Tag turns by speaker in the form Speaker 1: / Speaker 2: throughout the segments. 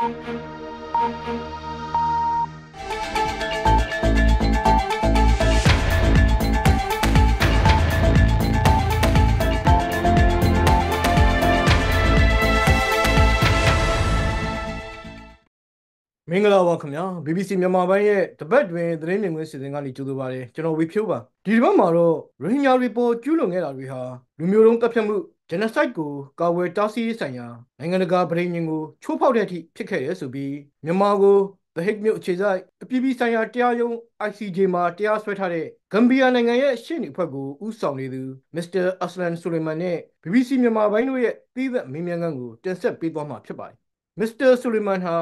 Speaker 1: မင်္ဂလာပါခင်ဗျာ BBC မြန်မာပိုင်းရဲ့တပတ်တွင်သတင်းမြင်ကွင်းစီစဉ်ကနေကြိုဆိုပါရစေကျွန်တော်ဝေဖြိုးပါဒီတစ်ပတ်မှာတော့ရိုဟင်ဂျာတွေပေါ်ကျူးလွန်ခဲ့တာတွေဟာလူမျိုးတုံးတပ်ဖြတ်မှု genocide ကိုကာဝယ်တားဆီးရေးဆိုင်ရာနိုင်ငံတကာပြည်ညင်ကိုချိုးဖောက်တဲ့အထိဖြစ်ခဲ့ရဲဆိုပြီးမြန်မာကို The Hague မြို့အခြေစိုက်အပြည်ပြည်ဆိုင်ရာတရားရုံး ICJ မှာတရားစွဲထားတဲ့ဂမ်ဘီယာနိုင်ငံရဲ့ရှေ့နေဖွဲ့ကိုဥဆောင်နေသူ Mr. Aslan Suleiman နဲ့ BBC မြန်မာပိုင်းတို့ရဲ့သီးသန့်မေးမြန်းခန်းကိုတင်ဆက်ပေးသွားမှာဖြစ်ပါတယ်မစ္စတာဆူလီမန်ဟာ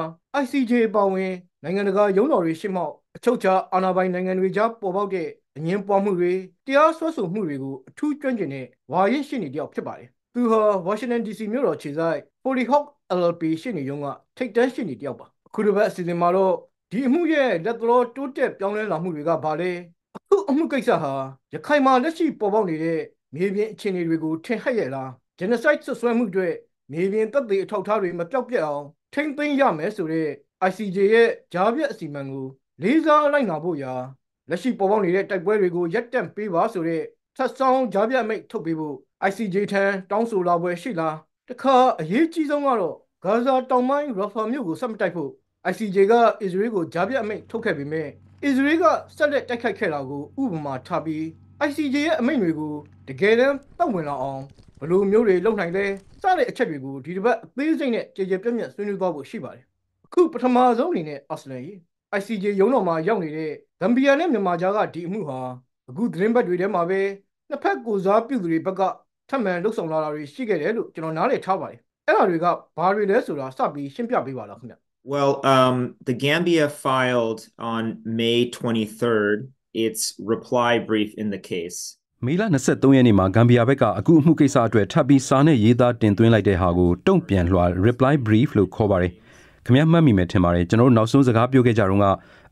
Speaker 1: ICJ ပါဝင်နိုင်ငံတကာရုံးတော်တွေရှေ့မှောက်အချုပ်ချာအာဏာပိုင်နိုင်ငံတွေကြားပေါ်ပေါက်တဲ့အငင်းပွားမှုတွေတရားစွဲဆိုမှုတွေကိုအထူးကျွမ်းကျင်တဲ့ဝါရင့်ရှင်းနေတယောက်ဖြစ်ပါတယ်။ သူဟာဝါရှင်တန် DC မြို့တော်ခြေဆိုင် Hollyhock LLP ရှင်းနေရုံးကထိပ်တန်းရှင်းနေတယောက်ပါ။အခုတစ်ပတ်အစီအစဉ်မှာတော့ဒီအမှုရဲ့လက်တော်တိုးတက်ပြောင်းလဲလာမှုတွေကဘာလဲအခုအမှုကိစ္စဟာရခိုင်မှာလက်ရှိပေါ်ပေါက်နေတဲ့မြေပြင်အခြေအနေတွေကိုထင်ဟပ်ရလား genocide ဆွဆွဲမှုတွေမြေပြင်တပ်တွေအထောက်ထားတွေမပြောက်ပြက်အောင်ထိမ့်သိမ်းရမယ်ဆိုတဲ့ ICJ ရဲ့ကြားပြတ်အစီအမံကိုလေးစားလိုက်နာဖို့ရာလက်ရှိပေါ်ပေါက်နေတဲ့တိုက်ပွဲတွေကိုရပ်တန့်ပေးပါဆိုတဲ့ဆက်ဆောင်ကြားပြတ်မိတ်ထုတ်ပေးဖို့ ICJ ထံတောင်းဆိုလာပွဲရှိလားတခါအရေးကြီးဆုံးကတော့ဂါဇာတောင်ပိုင်းရာဖာမြို့ကိုဆက်မတိုက်ဖို့ ICJ ကအစ္စရေးကိုကြားပြတ်အမိန့်ထုတ်ခဲ့ပေမဲ့အစ္စရေးကဆက်လက်တိုက်ခိုက်ခဲ့တာကိုဥပမာထားပြီး ICJ ရဲ့အမိန့်တွေကိုတကယ်တမ်းပတ်ဝင်လာအောင်ဘလို့မျိုးတွေလုပ်နိုင်လဲစတဲ့အချက်တွေကိုဒီတစ်ပတ်အသေးစိတ်နဲ့ကြေကြေပြတ်ပြတ်ဆွေးနွေးသွားဖို့ရှိပါတယ်အခုပထမဆုံးအနေနဲ့အာဆလန်ကြီး ICJ ရုံးတော်မှာရောက်နေတဲ့ဂမ်ဘီယာနဲ့မြန်မာကြားကဒီအမှုဟာအခုသတင်းပတ်တွေထဲမှာပဲနှစ်ဖက်ကိုစားပြုသူတွေဘက်က ထပ်မံလှုပ်ဆောင်လာတာတွေရှိခဲ့တယ်လို့ကျွန်တော်နားလည်ထားပါတယ်အဲ့ဒါတွေကဘာတွေလဲဆိုတာစပြီးရှင်းပြပေးပါလားခင်ဗျ
Speaker 2: Well, um, the Gambia filed on May 23rd its reply brief in the case.
Speaker 3: မေလ23ရက်နေ့မှာဂမ်ဘီယာဘက်ကအခုအမှုကိစ္စအတွက်ထပ်ပြီးစာနဲ့ရေးသားတင်သွင်းလိုက်တဲ့ဟာကိုတုံ့ပြန်လွှာ reply brief လို့ခေါ်ပါတယ်။ခင်ဗျားမှတ်မိမယ်ထင်ပါတယ်ကျွန်တော်တို့နောက်ဆုံးစကားပြောခဲ့ကြတော့က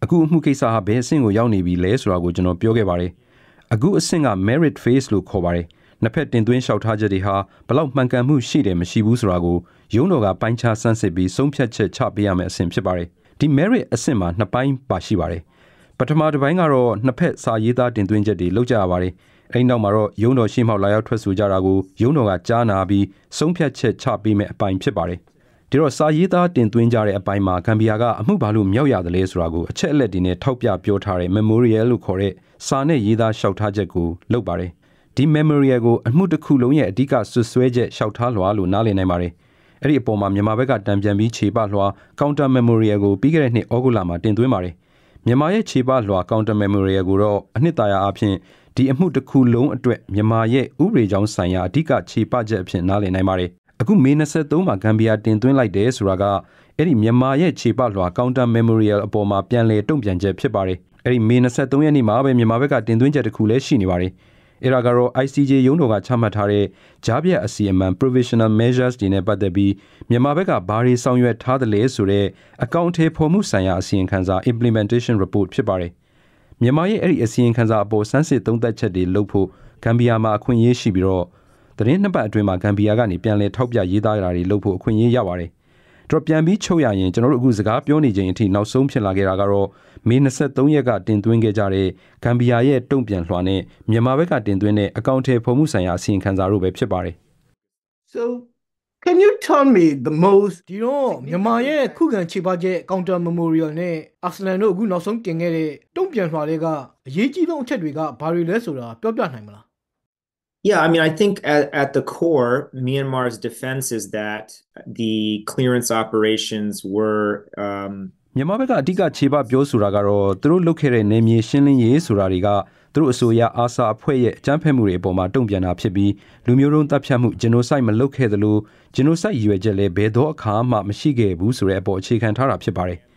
Speaker 3: အခုအမှုကိစ္စဟာဘယ်အဆင့်ကိုရောက်နေပြီလဲဆိုတာကိုကျွန်တော်ပြောခဲ့ပါတယ်။အခုအဆင့်က merit phase လို့ခေါ်ပါတယ်။ နှစ်ဖက်တင်သွင်းလျှောက်ထားချက်တွေဟာဘလောက်မှန်ကန်မှုရှိတယ်မရှိဘူးဆိုတာကိုရုံးတော်ကပိုင်းခြားဆန်းစစ်ပြီးဆုံးဖြတ်ချက်ချပေးရမယ့်အဆင့်ဖြစ်ပါတယ်။ဒီ merit အဆင့်မှာနှစ်ပိုင်းပါရှိပါတယ်။ပထမတစ်ပိုင်းကတော့နှစ်ဖက်စာရေးသားတင်သွင်းချက်တွေလုပ်ကြရပါတယ်။အဲဒီနောက်မှာတော့ရုံးတော်ရှိမှောက်လာရောက်ထွက်ဆိုကြတာကိုရုံးတော်ကကြားနာပြီးဆုံးဖြတ်ချက်ချပေးမယ့်အပိုင်းဖြစ်ပါတယ်။ဒီတော့စာရေးသားတင်သွင်းကြတဲ့အပိုင်းမှာဂမ်ဘီယာကအမှုဘာလို့မြောက်ရတယ်လဲဆိုတာကိုအချက်အလက်တွေနဲ့ထောက်ပြပြောထားတဲ့ memorial လို့ခေါ်တဲ့စာနဲ့ရေးသားလျှောက်ထားချက်ကိုလုပ်ပါတယ်။ ဒီ memorial ကိုအမှုတစ်ခုလုံးရဲ့အဓိကဆွဆွဲချက်လျှောက်ထားလွှာလို့နားလည်နိုင်ပါတယ်။အဲ့ဒီအပေါ်မှာမြန်မာဘက်ကတံပြန်ပြီးခြေပလွှာ counter memorial ကိုပြီးခဲ့တဲ့နှစ်ဩဂုတ်လမှာတင်သွင်းပါတယ်။မြန်မာရဲ့ခြေပလွှာ counter memorial ကိုတော့အနှစ်သာရအဖြစ်ဒီအမှုတစ်ခုလုံးအတွက်မြန်မာရဲ့ဥပဒေကြောင်းဆိုင်ရာအဓိကခြေပချက်အဖြစ်နားလည်နိုင်ပါတယ်အခုမေ23မှာဂမ်ဘီယာတင်သွင်းလိုက်တယ်ဆိုတာကအဲ့ဒီမြန်မာရဲ့ခြေပလွှာ counter memorial အပေါ်မှာပြန်လည်တုံ့ပြန်ချက်ဖြစ်ပါတယ်အဲ့ဒီမေ23ရက်နေ့မှာပဲမြန်မာဘက်ကတင်သွင်းချက်တစ်ခုလည်းရှိနေပါတယ် အဲ့ဒါကတော့ ICJ ရုံးတော်ကချမှတ်ထားတဲ့ကြားပြတ်အစီအမံ provisional measures တွေနဲ့ပတ်သက်ပြီးမြန်မာဘက်ကဘာတွေဆောင်ရွက်ထားသလဲဆိုတဲ့အကောင့်ထဲဖော်မှုဆိုင်ရာအစီရင်ခံစာ implementation report ဖြစ်ပါတယ်။မြန်မာရဲ့အဲ့ဒီအစီရင်ခံစာအပေါ်စမ်းစစ်သုံးသပ်ချက်တွေလုပ်ဖို့ဂမ်ဘီယာမှာအခွင့်အရေးရှိပြီးတော့သတင်းနှစ်ပတ်အတွင်းမှာဂမ်ဘီယာကနေပြန်လည်ထောက်ပြရေးသားတာတွေလုပ်ဖို့အခွင့်အရေးရပါတယ်။ တော့ပြန်ပြီးချုပ်ရရင်ကျွန်တော်တို့အခုစကားပြောနေချိန်အထိနောက်ဆုံးဖြစ်လာခဲ့တာကတော့မေ23ရက်ကတင်သွင်းခဲ့ကြတဲ့ဂမ်ဘီယာရဲ့တုံ့ပြန်လွှာနဲ့မြန်မာဘက်ကတင်သွင်းတဲ့အကောင့်ထဲပုံမှုဆိုင်ရာအစီရင်ခံစာတို့ပဲဖြစ်ပါတယ်။
Speaker 1: So Can you tell me the most ဒီတော့မြန်မာရဲ့ခုခံခြေပချက် counter memorial နဲ့ Arsenal တို့အခုနောက်ဆုံးတင်ခဲ့တဲ့တုံ့ပြန်လွှာတွေကအရေးကြီးဆုံးအချက်တွေကဘာတွေလဲဆိုတာပြောပြနိုင်မလား
Speaker 2: Yeah, I mean, I think at, at the core, Myanmar's defense is that the clearance operations were um,
Speaker 3: မြန်မာဘက်ကအဓိကခြေပပြောဆိုတာကတော့သူတို့လုပ်ခဲ့တဲ့နေမြေရှင်းလင်းရေးဆိုတာတွေကသူတို့အစိုးရအာဆာအဖွဲ့ရဲ့အကြမ်းဖက်မှုတွေအပေါ်မှာတုံ့ပြန်တာဖြစ်ပြီးလူမျိုးတုံးတပ်ဖြတ်မှုဂျီနိုဆိုက်မလုပ်ခဲ့သလိုဂျီနိုဆိုက်ရည်ရွယ်ချက်လည်းဘယ်တော့အခါမှမရှိခဲ့ဘူးဆိုတဲ့အပေါ်အခြေခံထားတာဖြစ်ပါတယ်။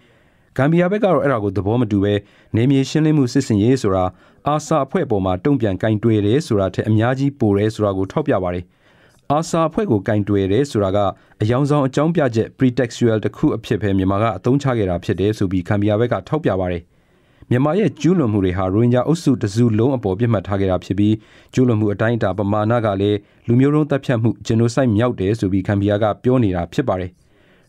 Speaker 3: ဂမ်ဘီယာဘက်ကတော့အဲ့ဒါကိုသဘောမတူပဲနေမြေရှင်းလင်းမှုစစ်စင်ရေးဆိုတာအာဆာအဖွဲ့ပေါ်မှာတုံ့ပြန်ကင်တွယ်တယ်ဆိုတာထက်အများကြီးပိုတယ်ဆိုတာကိုထောက်ပြပါတယ်။အာဆာအဖွဲ့ကိုကင်တွယ်တယ်ဆိုတာကအယောင်ဆောင်အကြောင်းပြချက် pretextual တစ်ခုအဖြစ်ပဲမြန်မာကအသုံးချခဲ့တာဖြစ်တယ်ဆိုပြီးဂမ်ဘီယာဘက်ကထောက်ပြပါတယ်။မြန်မာရဲ့ကျူးလွန်မှုတွေဟာရိုဟင်ဂျာအုပ်စုတစုလုံးအပေါ်ပြစ်မှတ်ထားခဲ့တာဖြစ်ပြီးကျူးလွန်မှုအတိုင်းအတာပမာဏကလည်းလူမျိုးတုံးတပ်ဖြတ်မှုဂျီနိုဆိုက်မြောက်တယ်ဆိုပြီးကမ်ဘီယာကပြောနေတာဖြစ်ပါတယ်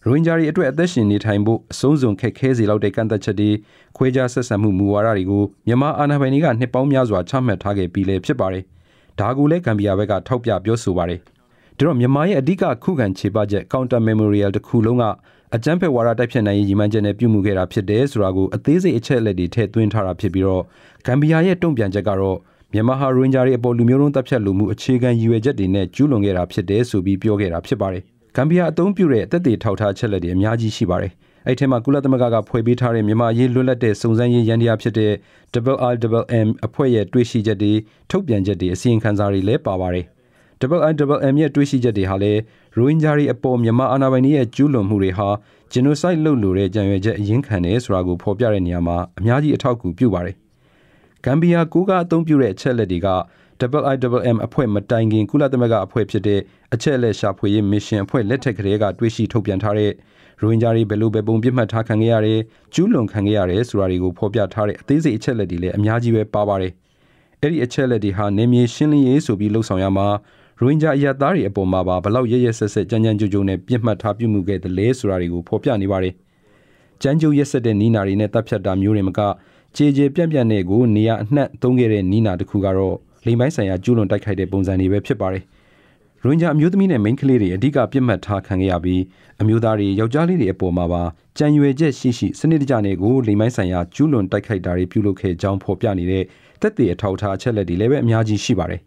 Speaker 3: ရိုဟင်ဂျာတွေအတွက်အသက်ရှင်နေထိုင်ဖို့အဆုံးစွန်ခက်ခဲစေလောက်တဲ့ကန့်သက်ချက်တွေခွဲခြားဆက်ဆံမှုမူဝါဒတွေကိုမြန်မာအာဏာပိုင်တွေကနှစ်ပေါင်းများစွာချမှတ်ထားခဲ့ပြီးလည်းဖြစ်ပါတယ်။ဒါကိုလည်းဂမ်ဘီယာဘက်ကထောက်ပြပြောဆိုပါတယ်။ဒါတော့မြန်မာရဲ့အဓိကခုခံခြေပချက် Counter Memorial တစ်ခုလုံးကအကြမ်းဖက်ဝါဒတိုက်ဖြတ်နိုင်ရေးရည်မှန်းချက်နဲ့ပြုမှုခဲ့တာဖြစ်တယ်ဆိုတာကိုအသေးစိတ်အချက်အလက်တွေထည့်သွင်းထားတာဖြစ်ပြီးတော့ဂမ်ဘီယာရဲ့တုံ့ပြန်ချက်ကတော့မြန်မာဟာရိုဟင်ဂျာတွေအပေါ်လူမျိုးတုံးတပ်ဖြတ်လူမှုအခြေခံရည်ရွယ်ချက်တွေနဲ့ကျူးလွန်ခဲ့တာဖြစ်တယ်ဆိုပြီးပြောခဲ့တာဖြစ်ပါတယ်။ ဂမ်ဘီယာအသုံးပြုတဲ့အသက်တွေထောက်ထားချက်လက်တွေအများကြီးရှိပါတယ်။အဲ့ထဲမှာကုလသမဂ္ဂကဖွဲ့ပေးထားတဲ့မြန်မာအရေးလွတ်လပ်တဲ့စုံစမ်းရေးရန်တရားဖြစ်တဲ့ IIMM အဖွဲ့ရဲ့တွေ့ရှိချက်တွေထုတ်ပြန်ချက်တွေအစီရင်ခံစာတွေလည်းပါပါတယ်။ IIMM ရဲ့တွေးရှိချက်တွေဟာလည်းရိုဟင်ဂျာတွေအပေါ်မြန်မာအာဏာပိုင်တွေရဲ့ကျူးလွန်မှုတွေဟာ genocide လုပ်လို့တဲ့ကြံရွယ်ချက်အရင်ခံတယ်ဆိုတာကိုဖော်ပြတဲ့နေရာမှာအများကြီးအထောက်အကူပြုပါတယ်။ဂမ်ဘီယာကိုကအသုံးပြုတဲ့အချက်လက်တွေက IIMM အဖွဲ့မတိုင်ခင်ကုလသမဂ္ဂအဖွဲ့ဖြစ်တဲ့အချက်လက်ရှာဖွေရေးမစ်ရှင်အဖွဲ့လက်ထက်ကလေးကတွေးရှိထုတ်ပြန်ထားတဲ့ရိုဟင်ဂျာတွေဘယ်လိုပဲပုံပြတ်မှတ်ထားခံခဲ့ရတယ်ကျူးလွန်ခံခဲ့ရတယ်ဆိုတာတွေကိုဖော်ပြထားတဲ့အသေးစိတ်အချက်လက်တွေလည်းအများကြီးပဲပါပါတယ်။အဲ့ဒီအချက်လက်တွေဟာနေမြေရှင်းလင်းရေးဆိုပြီးလှုပ်ဆောင်ရမှာရိုဟင်ဂျာအရသားတွေအပေါ်မှာပါဘလောက်ရရဆက်ဆက်ကြမ်းကြမ်းကြုတ်ကြုတ်နဲ့ပြစ်မှတ်ထားပြုမှုခဲ့တယ်လဲဆိုတာတွေကိုဖော်ပြနေပါတယ်။ကြမ်းကြုတ်ရက်ဆက်တဲ့နီးနာတွေနဲ့တပ်ဖြတ်တာမျိုးတွေမကကြေကြေပြန့်ပြန့်တဲ့ကိုနေရာအနှံ့သုံးခဲ့တဲ့နီးနာတစ်ခုကတော့ လိမ်ပိုင်းဆိုင်ရာကျူးလွန်တိုက်ခိုက်တဲ့ပုံစံတွေပဲဖြစ်ပါတယ်။ရိုဟင်ဂျာအမျိုးသမီးနဲ့မိန်းကလေးတွေအဓိကပြစ်မှတ်ထားခံခဲ့ရပြီးအမျိုးသားတွေယောက်ျားလေးတွေအပေါ်မှာပါကြံရွယ်ချက်ရှိရှိစနစ်တကျနဲ့ကိုလိမ်ပိုင်းဆိုင်ရာကျူးလွန်တိုက်ခိုက်တာတွေပြုလုပ်ခဲ့ကြောင်းဖော်ပြနေတဲ့တက်တဲ့အထောက်အထားအချက်လက်တွေလည်းပဲအများကြီးရှိပါတယ်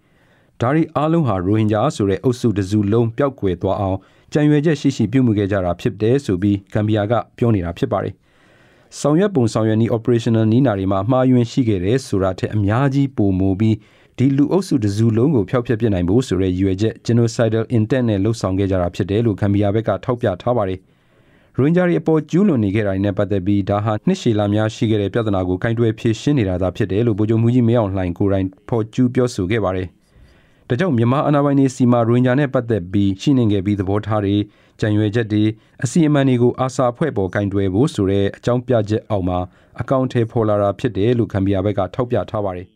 Speaker 3: ဒါတွေအားလုံးဟာရိုဟင်ဂျာဆိုတဲ့အုပ်စုတစုလုံးပျောက်ကွယ်သွားအောင်ကြံရွယ်ချက်ရှိရှိပြုမှုခဲ့ကြတာဖြစ်တယ်ဆိုပြီးဂမ်ဘီယာကပြောနေတာဖြစ်ပါတယ်။ဆောင်ရွက်ပုံဆောင်ရွက်နည်း operational နီးနာတွေမှာမှားယွင်းရှိခဲ့တယ်ဆိုတာထက်အများကြီးပိုမိုပြီး ဒီလူအုပ်စုတစုလုံးကိုဖျောက်ဖျက်ပြနိုင်ဖို့ဆိုတဲ့ရည်ရွယ်ချက် genocidal intent နဲ့လှုပ်ဆောင်ခဲ့ကြတာဖြစ်တယ်လို့ဂမ်ဘီယာဘက်ကထောက်ပြထားပါတယ်။ရိုဟင်ဂျာတွေအပေါ်ကျူးလွန်နေခဲ့တာနဲ့ပတ်သက်ပြီးဒါဟာနှစ်ရှည်လများရှိခဲ့တဲ့ပြဿနာကိုကင်တွယ်ဖြေရှင်းနေတာသာဖြစ်တယ်လို့ဗိုလ်ချုပ်မှုကြီးမင်းအောင်လှိုင်ကိုယ်တိုင်ဖော်ကျူးပြောဆိုခဲ့ပါတယ်။ဒါကြောင့်မြန်မာအာဏာပိုင်တွေစီမာရိုဟင်ဂျာနဲ့ပတ်သက်ပြီးရှင်းနေခဲ့ပြီးသဘောထားတွေကြံရွယ်ချက်တွေအစီအမံတွေကိုအာစာဖွဲ့ပေါ်ကင်တွယ်ဖို့ဆိုတဲ့အကြောင်းပြချက်အောက်မှာအကောင့်ထဲပေါ်လာတာဖြစ်တယ်လို့ခံပြဘက်ကထောက်ပြထားပါတယ်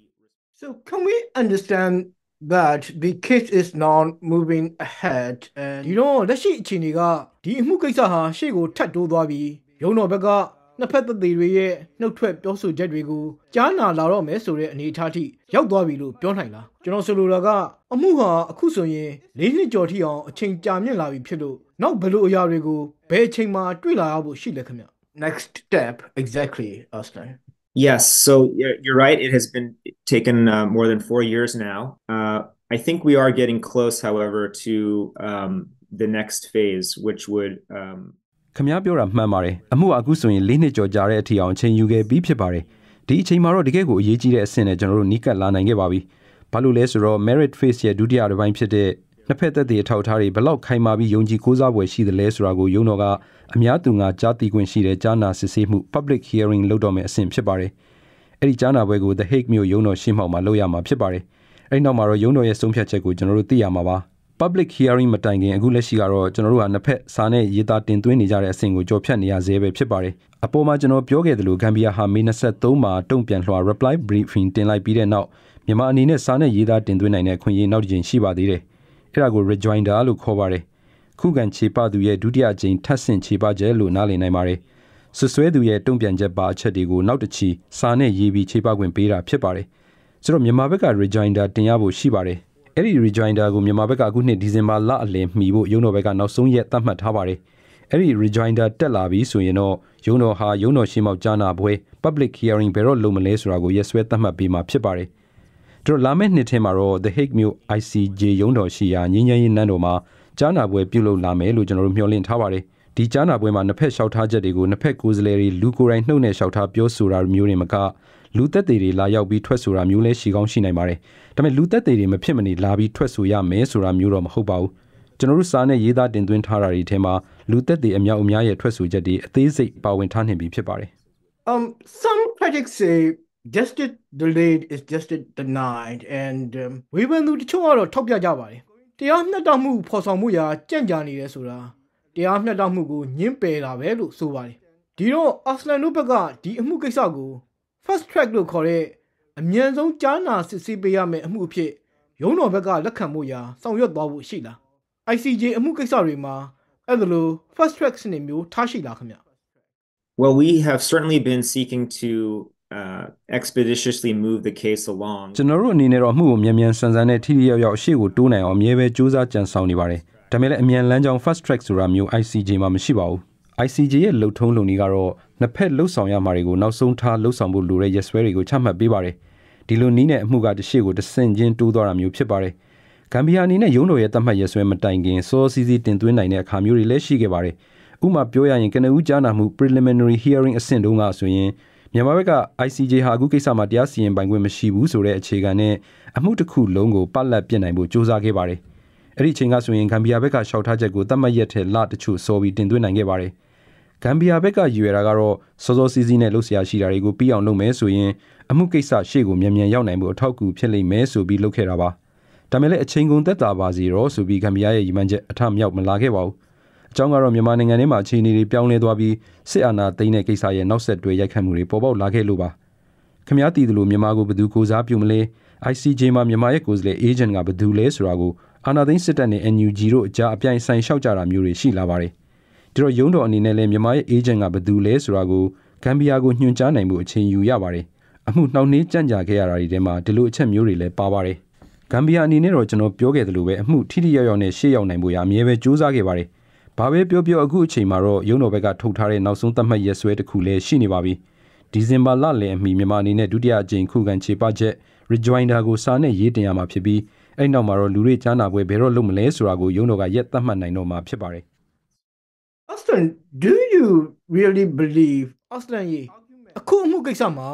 Speaker 1: So can we understand that the case is now moving ahead and ဒီတော့လက်ရှိအခြေအနေကဒီအမှုကိစ္စဟာရှေ့ကိုထပ်တိုးသွားပြီးရုံတော်ဘက်ကနှစ်ဖက်သက်သေတွေရဲ့နှုတ်ထွက်ပြောဆိုချက်တွေကိုကြားနာလာတော့မယ်ဆိုတဲ့အနေအထားထိရောက်သွားပြီလို့ပြောနိုင်လားကျွန်တော်ဆိုလိုတာကအမှုဟာအခုဆိုရင်၄နှစ်ကျော်ထိအောင်အချိန်ကြာမြင့်လာပြီဖြစ်လို့နောက်ဘယ်လိုအရာတွေကိုဘယ်အချိန်မှာတွေ့လာရဖို့ရှိလဲခင်ဗျ Next step exactly Austin
Speaker 2: Yes, so you're right. It has been taken uh, more than four years now. Uh, I think we are getting close, however, to um, the next phase, which would um,
Speaker 3: ခမားပြောတာမှန်ပါတယ်အမှုအခုဆိုရင်၄နှစ်ကျော်ကြာတဲ့အထိအောင်ချိန်ယူခဲ့ပြီးဖြစ်ပါတယ်ဒီအချိန်မှာတော့တကယ်ကိုအရေးကြီးတဲ့အဆင့်နဲ့ကျွန်တော်တို့နီးကပ်လာနိုင်ခဲ့ပါပြီဘာလို့လဲဆိုတော့ merit phase ရဲ့ဒုတိယတစ်ပိုင်းဖြစ်တဲ့နှစ်ဖက်သက်သေအထောက်အထားတွေဘလောက်ခိုင်မာပြီးယုံကြည်ကိုးစားဖွယ်ရှိသလဲဆိုတာကိုယုံတော်က အများသူငါကြားသိခွင့်ရှိတဲ့ကြားနာစစ်ဆေးမှု public hearing လုပ်တော့မယ့်အဆင့်ဖြစ်ပါတယ်အဲ့ဒီကြားနာပွဲကို The Hague မြို့ရုံတော်ရှင်းမှောက်မှာလုပ်ရမှာဖြစ်ပါတယ်အဲ့ဒီနောက်မှာတော့ရုံတော်ရဲ့ဆုံးဖြတ်ချက်ကိုကျွန်တော်တို့သိရမှာပါ public hearing မတိုင်ခင်အခုလက်ရှိကတော့ကျွန်တော်တို့ကနှစ်ဖက်စာနဲ့ရေးသားတင်သွင်းနေကြတဲ့အဆင့်ကိုကြော်ဖြတ်နေရသေးပဲဖြစ်ပါတယ်အပေါ်မှာကျွန်တော်ပြောခဲ့သလိုဂမ်ဘီယာဟာမေ23မှာတုံ့ပြန်လွှာ reply briefing တင်လိုက်ပြီးတဲ့နောက်မြန်မာအနေနဲ့စာနဲ့ရေးသားတင်သွင်းနိုင်တဲ့ခွင့်ရနောက်တစ်ကြိမ်ရှိပါသေးတယ်အဲ့ဒါကို rejoinder လို့ခေါ်ပါတယ် ခုခံခြေပသူရဲ့ဒုတိယကြိမ်ထပ်ဆင့်ခြေပချက်လို့နားလည်နိုင်ပါတယ်ဆွဆွဲသူရဲ့တုံ့ပြန်ချက်ပါအချက်တွေကိုနောက်တစ်ချီစာနဲ့ရေးပြီးခြေပခွင့်ပေးတာဖြစ်ပါတယ်ဆိုတော့မြန်မာဘက်က rejoinder တင်ရဖို့ရှိပါတယ်အဲ့ဒီ rejoinder ကိုမြန်မာဘက်ကအခုနှစ်ဒီဇင်ဘာလအလယ်မှီဖို့ရုံးတော်ဘက်ကနောက်ဆုံးရက်သတ်မှတ်ထားပါတယ်အဲ့ဒီ rejoinder တက်လာပြီဆိုရင်တော့ရုံးတော်ဟာရုံးတော်ရှင်းမောက်ကြားနာပွဲ public hearing ဘယ်တော့လုပ်မလဲဆိုတာကိုရက်စွဲသတ်မှတ်ပေးမှာဖြစ်ပါတယ်တို့လာမယ့်နှစ်ထဲမှာတော့ The Hague မြို့ ICJ ရုံးတော်ရှိရာငင်းငယ်ရေးနန်းတော်မှာ ကြားနာပွဲပြုလုပ်လာမယ်လို့ကျွန်တော်တို့မျှော်လင့်ထားပါတယ်ဒီကြားနာပွဲမှာနှစ်ဖက်လျှောက်ထားချက်တွေကိုနှစ်ဖက်ကိုယ်စားလှယ်တွေလူကိုယ်တိုင်နှုတ်နဲ့လျှောက်ထားပြောဆိုတာမျိုးတွေမကလူသက်တွေတွေလာရောက်ပြီးထွက်ဆိုတာမျိုးလဲရှိကောင်းရှိနိုင်ပါတယ်ဒါပေမဲ့လူသက်တွေတွေမဖြစ်မနေလာပြီးထွက်ဆိုရမယ်ဆိုတာမျိုးတော့မဟုတ်ပါဘူးကျွန်တော်တို့စာနဲ့ရေးသားတင်သွင်းထားတာတွေထဲမှာလူသက်တွေအများအများရဲ့ထွက်ဆိုချက်တွေအသေးစိတ်ပါဝင်ထားနေပြီဖြစ်ပါတယ်
Speaker 1: Um some critics say justice delayed is justice denied and um, ဝေဖန်သူတချို့ကတော့ထောက်ပြကြပါတယ် တရားမျှတမှုဖော်ဆောင်မှုရာကြံ့ကြာနေတယ်ဆိုတာတရားမျှတမှုကိုညှင်းပယ်တာပဲလို့ဆိုပါတယ်ဒီတော့အာဆလန်တို့ဘက်ကဒီအမှုကိစ္စကို fast track လို့ခေါ်တဲ့အမြန်ဆုံးကြားနာစစ်ဆေးပေးရမယ့်အမှုအဖြစ်ရုံးတော်ဘက်ကလက်ခံမှုရာဆောင်ရွက်သွားဖို့ရှိလား ICJ အမှုကိစ္စတွေမှာအဲ့ဒါလို fast track စနစ်မျိုးထားရှိလားခင်ဗျ
Speaker 2: Well, we have certainly been seeking to uh, expeditiously move the case along.
Speaker 3: ကျွန်တော်တို့အနေနဲ့တော့အမှုကိုမြန်မြန်ဆန်ဆန်နဲ့ထိထိရောက်ရောက်ရှေ့ကိုတိုးနိုင်အောင်အမြဲပဲစူးစမ်းကြံဆောင်နေပါတယ်။ဒါပေမဲ့လည်းအမြန်လမ်းကြောင်း fast track ဆိုတာမျိုး ICJ မှာမရှိပါဘူး။ ICJ ရဲ့လှုပ်ထုံးလုံနည်းကတော့နှစ်ဖက်လှုပ်ဆောင်ရမှာတွေကိုနောက်ဆုံးထားလှုပ်ဆောင်ဖို့လိုတဲ့ရက်စွဲတွေကိုချမှတ်ပေးပါတယ်။ဒီလိုနည်းနဲ့အမှုကတစ်ရှေ့ကိုတစ်ဆင့်ချင်းတိုးသွားတာမျိုးဖြစ်ပါတယ်။ဂမ်ဘီယာအနေနဲ့ရုံးတော်ရဲ့တတ်မှတ်ရက်စွဲမတိုင်ခင်စောစီစီတင်သွင်းနိုင်တဲ့အခါမျိုးတွေလည်းရှိခဲ့ပါတယ်။ဥပမာပြောရရင်ကနဦးကြားနာမှု preliminary hearing အဆင့်တုန်းကဆိုရင် မြန်မာဘက်က ICJ ဟာအခုကိစ္စမှာတရားစီရင်ပိုင်ခွင့်မရှိဘူးဆိုတဲ့အခြေခံနဲ့အမှုတစ်ခုလုံးကိုပတ်လက်ပြစ်နိုင်ဖို့ကြိုးစားခဲ့ပါတယ်။အဲ့ဒီအချိန်ကဆိုရင်ဂမ်ဘီယာဘက်ကရှောက်ထားချက်ကိုတတ်မှတ်ရက်ထဲလတချို့စောပြီးတင်သွင်းနိုင်ခဲ့ပါတယ်။ဂမ်ဘီယာဘက်ကယူရတာကတော့စောစောစီးစီးနဲ့လှုပ်ရှားရှိတာတွေကိုပြီးအောင်လုပ်မယ်ဆိုရင်အမှုကိစ္စရှေ့ကိုမြန်မြန်ရောက်နိုင်ဖို့အထောက်အကူဖြစ်လိမ့်မယ်ဆိုပြီးလုပ်ခဲ့တာပါ။ဒါမဲ့လည်းအချိန်ကုန်သက်သာပါစီတော့ဆိုပြီးဂမ်ဘီယာရဲ့ရည်မှန်းချက်အထမြောက်မလာခဲ့ပါဘူး။ အကြောင်းကတော့မြန်မာနိုင်ငံထဲမှာအခြေအနေတွေပြောင်းလဲသွားပြီးစစ်အာဏာသိမ်းတဲ့ကိစ္စရဲ့နောက်ဆက်တွဲရိုက်ခတ်မှုတွေပေါ်ပေါက်လာခဲ့လို့ပါခမည်းတည်တယ်လို့မြန်မာကိုဘယ်သူကိုစားပြုမလဲ ICJ မှာမြန်မာရဲ့ကိုယ်စားလှယ် agent ကဘယ်သူလဲဆိုတာကိုအာဏာသိမ်းစစ်တပ်နဲ့ NUG တို့အကြားအပြိုင်ဆိုင်လျှောက်ကြတာမျိုးတွေရှိလာပါတယ်ဒီတော့ရုံးတော်အနေနဲ့လည်းမြန်မာရဲ့ agent ကဘယ်သူလဲဆိုတာကိုဂမ်ဘီယာကိုညွှန်ကြားနိုင်မှုအချိန်ယူရပါတယ်အမှုနှောင့်နှေးကြန့်ကြာခဲ့ရတာတွေထဲမှာဒီလိုအချက်မျိုးတွေလည်းပါပါတယ်ဂမ်ဘီယာအနေနဲ့တော့ကျွန်တော်ပြောခဲ့သလိုပဲအမှုထိထိရောက်ရောက်နဲ့ရှေ့ရောက်နိုင်ဖို့ရအမြဲပဲစူးစမ်းခဲ့ပါတယ် ဘာပဲပြောပြောအခုအချိန်မှာတော့ရုံးတော်ဘက်ကထုတ်ထားတဲ့နောက်ဆုံးသတ်မှတ်ရက်စွဲတစ်ခုလည်းရှိနေပါပြီဒီဇင်ဘာလလယ်အမီမြန်မာအနေနဲ့ဒုတိယအကြိမ်ခုခံခြေပချက် rejoinder ကိုစာနဲ့ရေးတင်ရမှာဖြစ်ပြီးအဲ့နောက်မှာတော့လူတွေကြားနာပွဲဘယ်တော့လုပ်မလဲဆိုတာကိုရုံးတော်ကရက်သတ်မှတ်နိုင်တော့မှာဖြစ်ပါတယ်
Speaker 1: Austin do you really believe Austin ရေအခုအမှုကိစ္စမှာ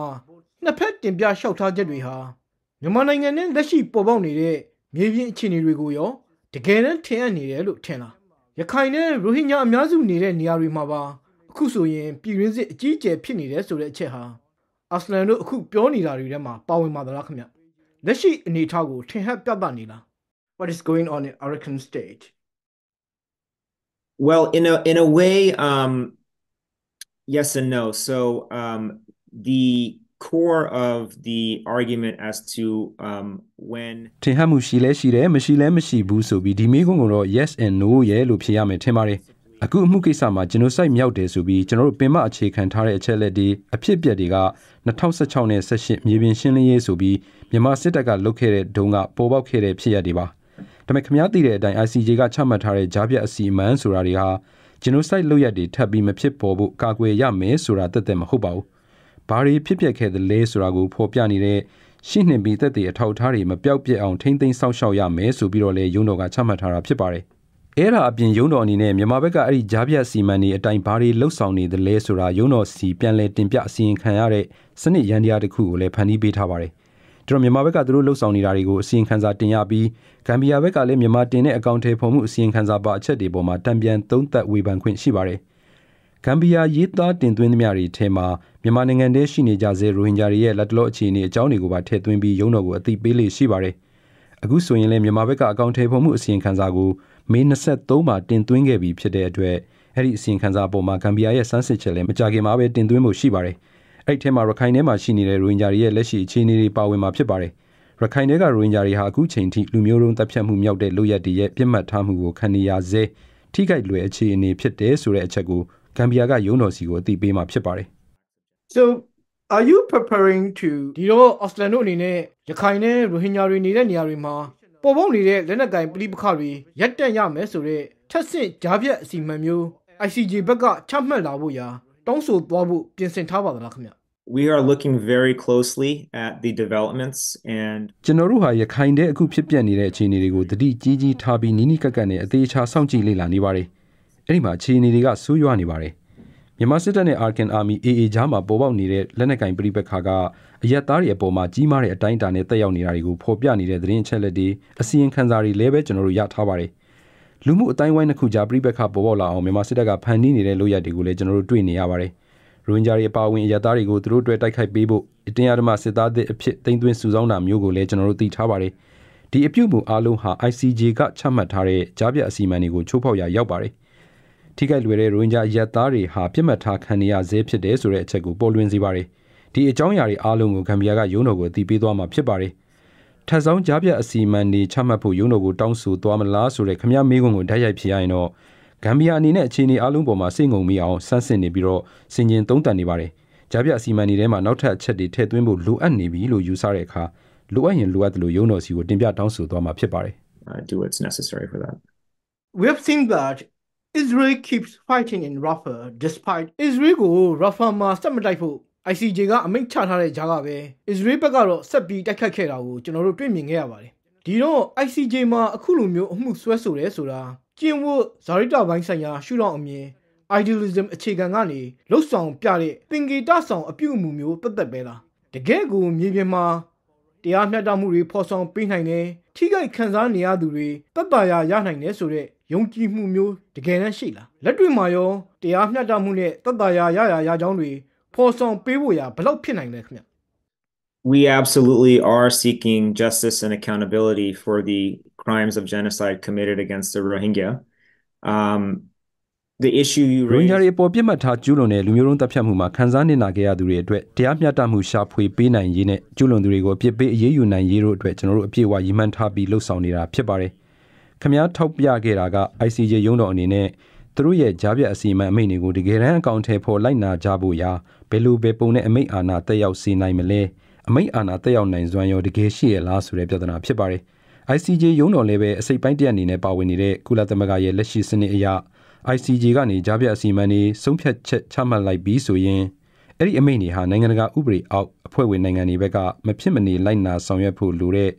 Speaker 1: နှစ်ဖက်တင်ပြလျှောက်ထားချက်တွေဟာမြန်မာနိုင်ငံနဲ့လက်ရှိပေါ်ပေါက်နေတဲ့မြေပြင်အခြေအနေတွေကိုရောတကယ်တမ်းထင်အပ်နေတယ်လို့ထင်လား ရခိုင်နဲ့ရိုဟင်ဂျာအများစုနေတဲ့နေရာတွေမှာပါအခုဆိုရင်ပြည်ရင်းစစ်အကြီးအကျယ်ဖြစ်နေတယ်ဆိုတဲ့အချက်ဟာအာဆလန်တို့အခုပြောနေတာတွေထဲမှာပါဝင်ပါသလားခင်ဗျလက်ရှိအနေအထားကိုထင်ဟပ်ပြသနေလား What is going on in Arakan state
Speaker 2: Well, in a in a way, um, yes and no. So um, the core of the argument as to um, when
Speaker 3: ထင်ဟပ်မှုရှိလဲရှိတယ်မရှိလဲမရှိဘူးဆိုပြီးဒီမေးခွန်းကိုတော့ yes and no ရဲ့လို့ဖြေရမယ်ထင်ပါတယ်အခုအမှုကိစ္စမှာကျွန်တော်စိုက်မြောက်တယ်ဆိုပြီးကျွန်တော်တို့ပင်မအခြေခံထားတဲ့အချက်လက်တွေအဖြစ်အပျက်တွေက2016နဲ့18မြေပြင်ရှင်းလင်းရေးဆိုပြီးမြန်မာစစ်တပ်ကလုပ်ခဲ့တဲ့ဒုံကပေါ်ပေါက်ခဲ့တဲ့ဖြစ်ရပ်တွေပါဒါပေမဲ့ခမားသိတဲ့အတိုင်း ICJ ကချမှတ်ထားတဲ့ဂျားပြတ်အစီအမံဆိုတာတွေဟာကျွန်တော်စိုက်လုပ်ရက်တွေထပ်ပြီးမဖြစ်ပေါ်ဖို့ကာကွယ်ရမယ်ဆိုတာတသက်မဟုတ်ပါဘူး ဘာတွေဖြစ်ပျက်ခဲ့သလဲဆိုတာကိုဖော်ပြနေတဲ့ရှင်းနှင်ပြီးသက်သေအထောက်အထားတွေမပြောက်ပြက်အောင်ထိမ့်သိမ်းစောင့်ရှောက်ရမယ်ဆိုပြီးတော့လေရုံးတော်ကချမှတ်ထားတာဖြစ်ပါတယ်။အဲ့ဒါအပြင်ရုံးတော်အနေနဲ့မြန်မာဘက်ကအဲ့ဒီကြားပြတ်စီမံနေအတိုင်းဘာတွေလှုပ်ဆောင်နေသလဲဆိုတာရုံးတော်စီပြန်လဲတင်ပြအစီရင်ခံရတဲ့စနစ်ရန်တရားတစ်ခုကိုလည်းဖန်တီးပေးထားပါတယ်။ဒါတော့မြန်မာဘက်ကသူတို့လှုပ်ဆောင်နေတာတွေကိုအစီရင်ခံစာတင်ရပြီးဂမ်ဘီယာဘက်ကလည်းမြန်မာတင်တဲ့အကောင့်ထဲပုံမှုအစီရင်ခံစာပါအချက်တွေပေါ်မှာတံပြန်သုံးသပ်ဝေဖန်ခွင့်ရှိပါတယ်။ ဂမ်ဘီယာရေးသားတင်သွင်းသမျှတွေထဲမှာမြန်မာနိုင်ငံထဲရှိနေကြဆဲရိုဟင်ဂျာတွေရဲ့လက်တလောအခြေအနေအကြောင်းတွေကိုပါထည့်သွင်းပြီးရုံးတော်ကိုအသိပေးလေးရှိပါတယ်။အခုဆိုရင်လည်းမြန်မာဘက်ကအကောင့်ထဲပုံမှုအစီရင်ခံစာကိုမေ23မှာတင်သွင်းခဲ့ပြီးဖြစ်တဲ့အတွက်အဲ့ဒီအစီရင်ခံစာပေါ်မှာဂမ်ဘီယာရဲ့စမ်းစစ်ချက်လည်းမကြခင်မှာပဲတင်သွင်းဖို့ရှိပါတယ်။အဲ့ဒီထဲမှာရခိုင်ထဲမှာရှိနေတဲ့ရိုဟင်ဂျာတွေရဲ့လက်ရှိအခြေအနေတွေပါဝင်မှာဖြစ်ပါတယ်။ရခိုင်ထဲကရိုဟင်ဂျာတွေဟာအခုချိန်ထိလူမျိုးတုံးတပ်ဖြတ်မှုမြောက်တဲ့လုပ်ရက်တွေရဲ့ပြစ်မှတ်ထားမှုကိုခံနေရဆဲထိခိုက်လွယ်အခြေအနေဖြစ်တယ်ဆိုတဲ့အချက်ကို ဂမ်ဘီယာကရုံးတော်စီကိုအသိပေးမှာဖြစ်ပါတယ်
Speaker 1: So are you preparing to ဒီတော့အော်စတန်တို့အနေနဲ့ရခိုင်နဲ့ရိုဟင်ဂျာတွေနေတဲ့နေရာတွေမှာပေါ်ပေါက်နေတဲ့လက်နက်ကင်ပဋိပက္ခတွေရပ်တန့်ရမယ်ဆိုတော့ထက်ဆင့်ကြားပြတ်အစီအမံမျိုး ICJ ဘက်ကချမှတ်လာဖို့ရာတောင်းဆိုသွားဖို့ပြင်ဆင်ထားပါသလားခင်ဗျ
Speaker 2: we are looking very closely at the developments and
Speaker 3: ကျွန်တော်တို့ဟာရခိုင်တဲ့အခုဖြစ်ပျက်နေတဲ့အခြေအနေတွေကိုတတိကြီးကြီးထားပြီးနီးနီးကပ်ကပ်နဲ့အသေးချာစောင့်ကြည့်လေ့လာနေပါတယ် အဲ့ဒီမှာအခြေအနေတွေကဆိုးရွားနေပါတယ်မြန်မာစစ်တပ်နဲ့ Arkan Army AA ကြားမှာပေါ်ပေါက်နေတဲ့လက်နက်ကင်ပြိပက္ခကအရက်သားတွေအပေါ်မှာကြီးမားတဲ့အတိုင်းအတာနဲ့တက်ရောက်နေတာတွေကိုဖော်ပြနေတဲ့သတင်းအချက်လက်တွေအစီရင်ခံစာတွေလည်းပဲကျွန်တော်တို့ရထားပါတယ်လူမှုအတိုင်းဝိုင်းတစ်ခုကြားပြိပက္ခပေါ်ပေါက်လာအောင်မြန်မာစစ်တပ်ကဖန်တီးနေတဲ့လုပ်ရတွေကိုလည်းကျွန်တော်တို့တွေ့နေရပါတယ်ရိုဟင်ဂျာတွေအပါအဝင်အရသားတွေကိုသူတို့အတွက်တိုက်ခိုက်ပေးဖို့အတင်းအဓမ္မစစ်သားတွေအဖြစ်တင်သွင်းစုဆောင်းတာမျိုးကိုလည်းကျွန်တော်တို့သိထားပါတယ်ဒီအပြုတ်မှုအလုံးဟာ ICJ ကချမှတ်ထားတဲ့ကြားပြအစီအမံတွေကိုချိုးဖောက်ရာရောက်ပါတယ် ထိခိုက်လွယ်တဲ့ရိုဟင်ဂျာရက်သားတွေဟာပြစ်မှတ်ထားခံနေရဆဲဖြစ်တယ်ဆိုတဲ့အချက်ကိုပေါ်လွင်စေပါတယ်ဒီအကြောင်းအရာတွေအားလုံးကိုဂမ်ဘီယာကရုံးတော်ကိုအသိပေးသွားမှာဖြစ်ပါတယ်ထပ်ဆောင်ကြားပြအစီအမံတွေချမှတ်ဖို့ရုံးတော်ကိုတောင်းဆိုသွားမလားဆိုတဲ့ခမည်းမေးခွန်းကိုတိုက်ရိုက်ဖြေရရင်တော့ဂဂမ်ဘီယာအနေနဲ့အခြေအနေအလုံးပေါ်မှာစိတ်ငုံမိအောင်ဆန်းစစ်နေပြီးတော့စင်ကျင်သုံးသပ်နေပါတယ်ကြားပြအစီအမံတွေထဲမှာနောက်ထပ်အချက်တွေထည့်သွင်းဖို့လိုအပ်နေပြီလို့ယူဆတဲ့အခါလိုအပ်ရင်လိုအပ်တယ်လို့ရုံးတော်စီကိုတင်ပြတောင်းဆိုသွားမှာဖြစ်ပါတယ်
Speaker 2: do what's necessary for that
Speaker 1: We have seen that Israel keeps fighting in Rafah despite Israel ကို Rafah မှာစက်မတိုက်ဖို့ ICJ ကအမိန့်ချထားတဲ့ကြားကပဲ Israel ဘက်ကတော့ဆက်ပြီးတိုက်ခတ်ခဲ့တာကိုကျွန်တော်တို့တွေ့မြင်ခဲ့ရပါတယ်ဒီတော့ ICJ မှာအခုလိုမျိုးအမှုဆွဲဆိုရဲဆိုတာကျင့်ဝတ်ဇာရိတပိုင်းဆိုင်ရာရှုထောင့်အမြင် idealism အခြေခံကနေလှုပ်ဆောင်ပြတဲ့သင်္ကေတဆောင်အပြုအမူမျိုးတက်တက်ပဲလားတကယ်ကိုမြေပြင်မှာတရားမျှတမှုတွေဖော်ဆောင်ပေးနိုင်တယ်ထိခိုက်ခံစားနေရသူတွေတက်တာရရနိုင်တယ်ဆိုတဲ့ ယုံကြည်မှုမျိုးတကယ်တမ်းရှိလားလက်တွေ့မှာရောတရားမျှတမှုနဲ့တက်တာရရရရကြောင်းတွေဖော်ဆောင်ပေးဖို့ရဘယ်လောက်ဖြစ်နိုင်လဲခင်ဗျ
Speaker 2: we absolutely are seeking justice and accountability for the crimes of genocide committed against the Rohingya. Um, the issue you
Speaker 3: ရိုဟင်
Speaker 2: raised
Speaker 3: ဂျာတွေအပေါ်ပြစ်မှတ်ထားကျူးလွန်တဲ့လူမျိုးတုံးတပ်ဖြတ်မှုမှာခံစားနေနာခဲ့ရသူတွေအတွက်တရားမျှတမှုရှာဖွေပေးနိုင်ရေးနဲ့ကျူးလွန်သူတွေကိုအပြစ်ပေးအရေးယူနိုင်ရေးတို့အတွက်ကျွန်တော်တို့အပြည့်အဝရည်မှန်းထားပြီးလှုပ်ဆောင်နေတာဖြစ်ပါတယ်။ ခမားထောက်ပြခဲ့တာက ICJ ရုံးတော်အနေနဲ့သူတို့ရဲ့ကြားပြအစီအမံအမိန့်တွေကိုတကယ်တမ်းအကောင့်ထဲပေါ်လိုက်နာကြဖို့ရာဘယ်လိုပဲပုံနဲ့အမိန့်အာဏာတက်ရောက်စေနိုင်မလဲအမိန့်အာဏာတက်ရောက်နိုင်စွမ်းရောတကယ်ရှိရလားဆိုတဲ့ပြဿနာဖြစ်ပါတယ်။ ICJ ရုံးတော်လည်းပဲအစိပ်ပိုင်းတစ်အနေနဲ့ပါဝင်နေတဲ့ကုလသမဂ္ဂရဲ့လက်ရှိစနစ်အရ ICJ ကနေကြားပြအစီအမံတွေဆုံးဖြတ်ချက်ချမှတ်လိုက်ပြီးဆိုရင်အဲ့ဒီအမိန့်တွေဟာနိုင်ငံတကာဥပဒေအောက်အဖွဲ့ဝင်နိုင်ငံတွေဘက်ကမဖြစ်မနေလိုက်နာဆောင်ရွက်ဖို့လိုတဲ့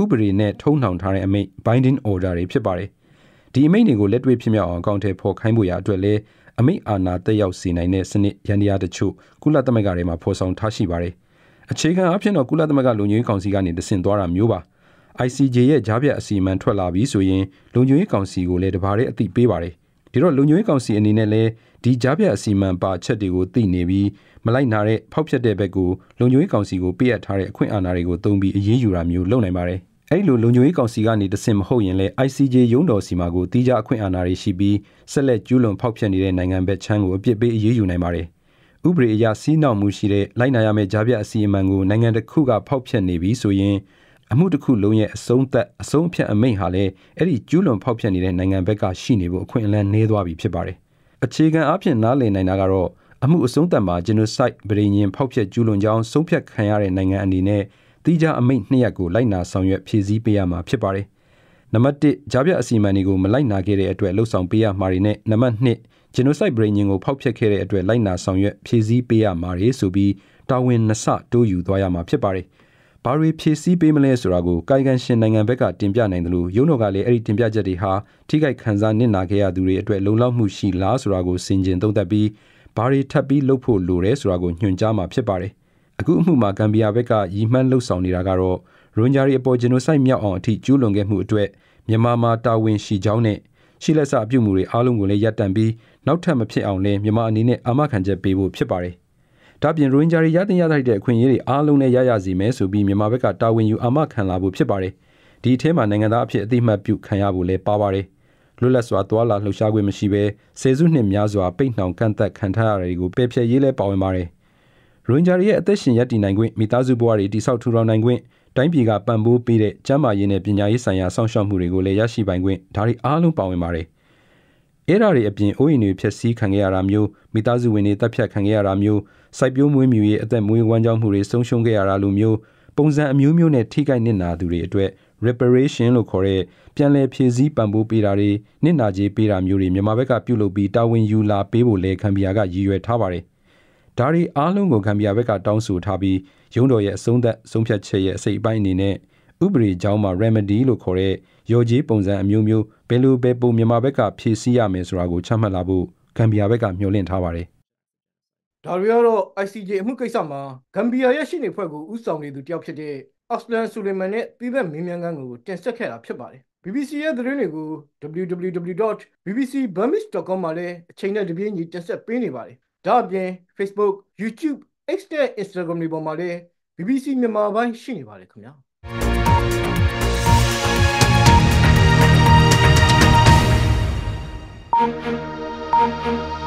Speaker 3: ဥပဒေနဲ့ထုံးနှောင်ထားတဲ့အမိန့် binding order တွေဖြစ်ပါတယ်ဒီအမိန့်တွေကိုလက်တွေ့ဖြစ်မြောက်အောင်အကောင့်ထဲပေါ်ခိုင်းဖို့ရအတွက်လည်းအမိန့်အာဏာတက်ရောက်စေနိုင်တဲ့စနစ်ရန်တရားတချို့ကုလသမဂ္ဂထဲမှာဖော်ဆောင်ထားရှိပါတယ်အခြေခံအဖြစ်တော့ကုလသမဂ္ဂလူညွေးကောင်စီကနေတဆင့်သွားတာမျိုးပါ ICJ ရဲ့ကြားပြအစီအမံထွက်လာပြီးဆိုရင်လုံခြုံရေးကောင်စီကိုလည်းတပါးတည်းအသိပေးပါတယ်ဒီတော့လုံခြုံရေးကောင်စီအနေနဲ့လည်းဒီကြားပြအစီအမံပါချက်တွေကိုသိနေပြီး မလိုက်နာတဲ့ဖောက်ဖျက်တဲ့ဘက်ကိုလုံခြုံရေးကောင်စီကိုပေးအပ်ထားတဲ့အခွင့်အာဏာတွေကိုသုံးပြီးအရေးယူတာမျိုးလုပ်နိုင်ပါတယ်အဲ့လိုလုံခြုံရေးကောင်စီကနေတဆင့်မဟုတ်ရင်လည်း ICJ ရုံးတော်စီမှာကိုတီးခြားအခွင့်အာဏာတွေရှိပြီးဆက်လက်ကျူးလွန်ဖောက်ဖျက်နေတဲ့နိုင်ငံဘက်ချမ်းကိုအပြစ်ပေးအရေးယူနိုင်ပါတယ်ဥပဒေအရစီးနှောင်မှုရှိတဲ့လိုက်နာရမယ့်ကြားပြအစီအမံကိုနိုင်ငံတစ်ခုကဖောက်ဖျက်နေပြီဆိုရင်အမှုတစ်ခုလုံးရဲ့အဆုံးသက်အဆုံးအဖြတ်အမိန့်ဟာလည်းအဲ့ဒီကျူးလွန်ဖောက်ဖျက်နေတဲ့နိုင်ငံဘက်ကရှိနေဖို့အခွင့်အလမ်းနှဲသွားပြီဖြစ်ပါတယ်။အခြေခံအဖြစ်နားလည်နိုင်တာကတော့ အမှုအဆုံးသက်မှာ genocide ပြည်ရင်ဖောက်ဖျက်ကျူးလွန်ကြောင်းဆုံးဖြတ်ခံရတဲ့နိုင်ငံအနေနဲ့တိကျအမိန့်နှစ်ရပ်ကိုလိုက်နာဆောင်ရွက်ဖြည့်ဆည်းပေးရမှာဖြစ်ပါတယ်။နံပါတ်1ဂျာပြအစီအမံတွေကိုမလိုက်နာခဲ့တဲ့အတွက်လှုပ်ဆောင်ပေးရမှာတွေနဲ့နံပါတ်2 genocide ပြည်ရင်ကိုဖောက်ဖျက်ခဲ့တဲ့အတွက်လိုက်နာဆောင်ရွက်ဖြည့်ဆည်းပေးရမှာတွေဆိုပြီးတာဝန်နှစ်ဆတိုးယူသွားရမှာဖြစ်ပါတယ်။ဘာတွေဖြည့်ဆည်းပေးမလဲဆိုတာကိုကာယကံရှင်နိုင်ငံဘက်ကတင်ပြနိုင်တယ်လို့ရုံးတော်ကလည်းအဲ့ဒီတင်ပြချက်တွေဟာထိခိုက်ခံစားနစ်နာခဲ့ရသူတွေအတွက်လုံလောက်မှုရှိလားဆိုတာကိုစင်ကြင်သုံးသပ်ပြီး ဘာတွေထပ်ပြီးလုပ်ဖို့လိုတယ်ဆိုတာကိုညွှန်ကြားမှာဖြစ်ပါတယ်။အခုအမှုမှာဂမ်ဘီယာဘက်ကရည်မှန်းလှုပ်ဆောင်နေတာကတော့ရွန်ဂျာရီအပေါ်ဂျီနိုဆိုက်မြောက်အောင်အထိကျူးလွန်ခဲ့မှုအတွက်မြန်မာမှာတာဝန်ရှိကြောင်းနဲ့ရှိလက်စအပြုမှုတွေအားလုံးကိုလည်းရပ်တန့်ပြီးနောက်ထပ်မဖြစ်အောင်လဲမြန်မာအနေနဲ့အာမခံချက်ပေးဖို့ဖြစ်ပါတယ်။ဒါပြင်ရိုဟင်ဂျာတွေရတဲ့ရတဲ့အခွင့်အရေးတွေအားလုံးနဲ့ရရစီမယ်ဆိုပြီးမြန်မာဘက်ကတာဝန်ယူအာမခံလာဖို့ဖြစ်ပါတယ်။ဒီအထဲမှာနိုင်ငံသားအဖြစ်အသိမှတ်ပြုခံရဖို့လည်းပါပါတယ်။ လွတ်လပ်စွာသွာလာလှုပ်ရှားခွင့်မရှိဘဲဆယ်စုနှစ်များစွာပိတ်နှောင်ကန့်သက်ခံထားရတဲ့တွေကိုပယ်ဖျက်ရေးလည်းပါဝင်ပါတယ်။ရိုဟင်ဂျာတွေရဲ့အသက်ရှင်ရပ်တည်နိုင်ခွင့်မိသားစုဘဝတွေတိဆောက်ထူထောင်နိုင်ခွင့်တိုင်းပြည်ကပံ့ပိုးပေးတဲ့ကျန်းမာရေးနဲ့ပညာရေးဆိုင်ရာစောင့်ရှောက်မှုတွေကိုလည်းရရှိပိုင်ခွင့်ဒါတွေအားလုံးပါဝင်ပါတယ်။အဲ့ဓာတွေအပြင်အိုးအိမ်တွေဖျက်ဆီးခံခဲ့ရတာမျိုးမိသားစုဝင်တွေတပ်ဖြတ်ခံခဲ့ရတာမျိုးစိုက်ပျိုးမွေးမြူရေးအသက်မွေးဝမ်းကြောင်းမှုတွေဆုံးရှုံးခဲ့ရတာလိုမျိုးပုံစံအမျိုးမျိုးနဲ့ထိခိုက်နစ်နာသူတွေအတွက် reparation လို့ခေါ်တဲ့ ပြန်လည်ဖြည့်ဆည်းပံ့ပိုးပေးတာတွေနစ်နာကြေးပေးတာမျိုးတွေမြန်မာဘက်ကပြုလုပ်ပြီးတာဝန်ယူလာပေးဖို့လေခံဘီယာကရည်ရွယ်ထားပါတယ်။ဒါတွေအားလုံးကိုခံဘီယာဘက်ကတောင်းဆိုထားပြီးရုံးတော်ရဲ့အဆုံးသက်ဆုံးဖြတ်ချက်ရဲ့အစိပ်အပိုင်းအနေနဲ့ဥပဒေကြောင်းမှာ remedy လို့ခေါ်တဲ့ရော်ကြီးပုံစံအမျိုးမျိုးဘယ်လိုပဲပုံမြန်မာဘက်ကဖြည့်ဆည်းရမယ်ဆိုတာကိုချမှတ်လာဖို့ဂမ်ဘီယာဘက်ကမျှော်လင့်ထားပါတယ်
Speaker 1: ဒါတွေကတော့ ICJ အမှုကိစ္စမှာဂမ်ဘီယာရဲ့ရှေ့နေဖွဲ့ကိုဥဆောင်နေသူတယောက်ဖြစ်တဲ့အော့စလန်ဆူလီမန်နဲ့ပြည်သက်မင်းမြန်းခန်းကိုတင်ဆက်ခဲ့တာဖြစ်ပါတယ် BBC ရဲ့သတင်းတွေကို www.bbcburmese.com မှာလည်းအချိန်နဲ့တပြေးညီတင်ဆက်ပေးနေပါတယ်။ဒါ့အပြင် Facebook, YouTube, X နဲ့ Instagram တွေပေါ်မှာလည်း BBC မြန်မာပိုင်းရှိနေပါတယ်ခင်ဗျာ။။